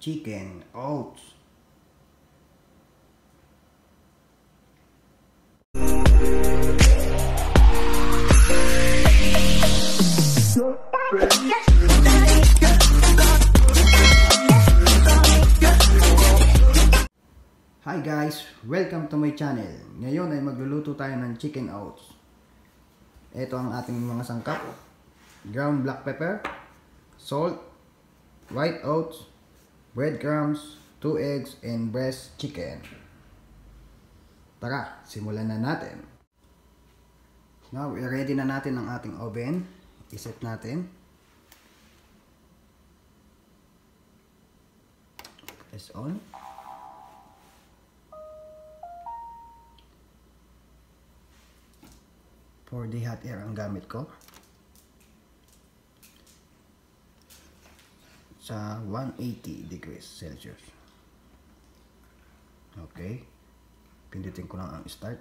chicken oats. Hi guys! Welcome to my channel. Ngayon ay magluluto tayo ng chicken oats. Ito ang ating mga sangkap. Ground black pepper, salt, white oats, breadcrumbs, 2 eggs, and breast chicken. Tara, simulan na natin. Now, ready na natin ang ating oven. Iset natin. Press on. For the hot air ang gamit ko. Sa 180 degrees Celsius. Okay. Pindutin ko lang ang start.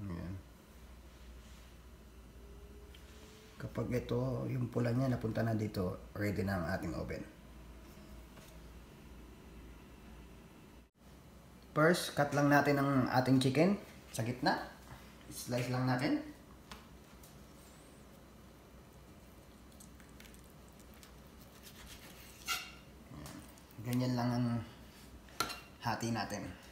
Ayan. Kapag ito, yung pula niya napunta na dito, ready na ang ating oven. First, cut lang natin ang ating chicken sa gitna. Slice lang natin. Ganyan lang ang hati natin.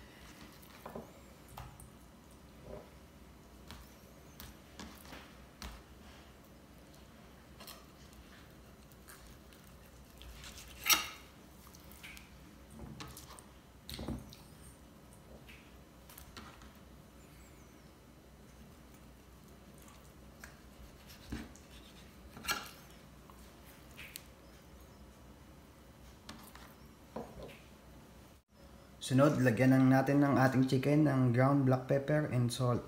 Sunod, lagyan lang natin ng ating chicken ng ground black pepper and salt.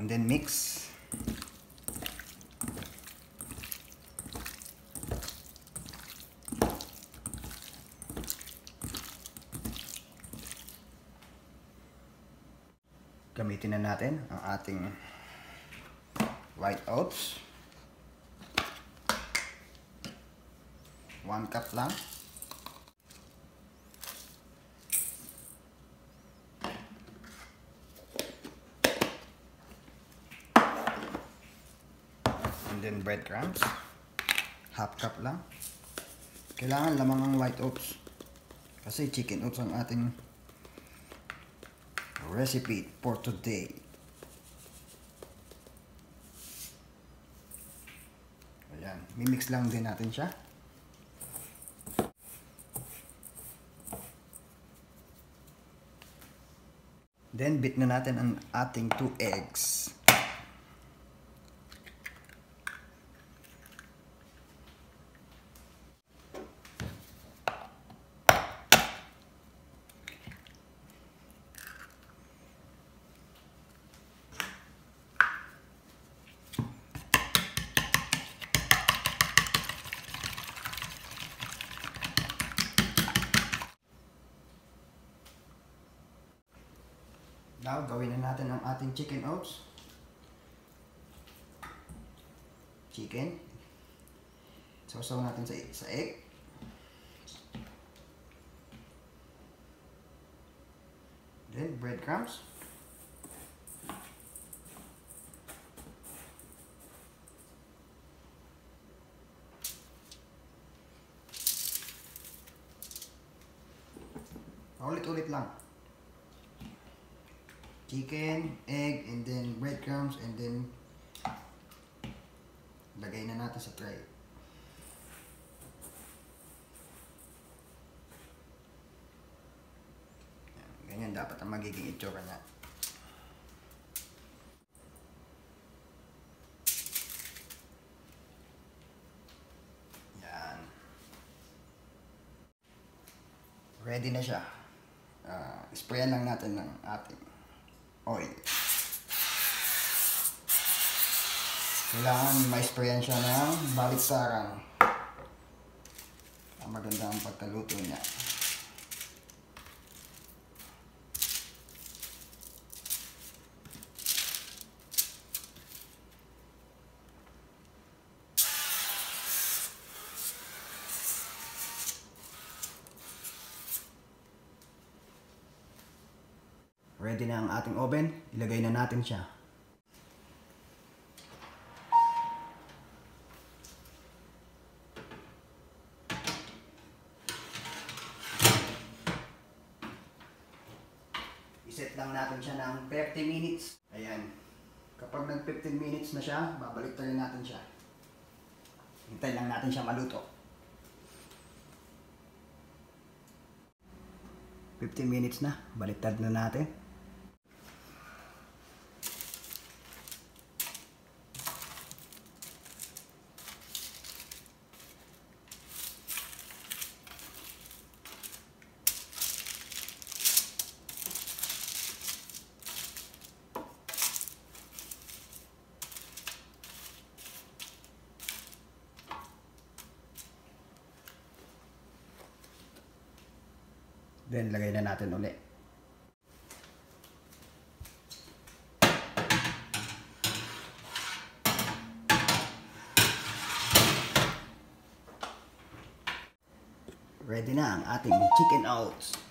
And then mix. Gamitin na natin ang ating white oats. 1 cup lang. And then breadcrumbs. Half cup lang. Kailangan lamang ang white oats. Kasi chicken oats ang ating recipe for today. Ayan, mimix lang din natin siya. Then, bit na natin ang ating 2 eggs. Now, gawin na natin ang ating chicken oats. Chicken. Sausaw natin sa, sa egg. Then, breadcrumbs. Ulit-ulit lang chicken, egg, and then breadcrumbs, and then lagay na natin sa tray. Ganyan dapat ang magiging itsura niya. Yan. Ready na siya. Ah, sprayan lang natin ng ating oil. Kailangan ma-sprayan siya ng baliktaran. Ang maganda ang pagkaluto niya. Ready na ang ating oven. Ilagay na natin siya. Iset lang natin siya ng 30 minutes. Ayan. Kapag nag 15 minutes na siya, babalik tayo natin siya. Hintay lang natin siya maluto. 15 minutes na. Baliktad na natin. Then, lagay na natin uli. Ready na ang ating chicken oats.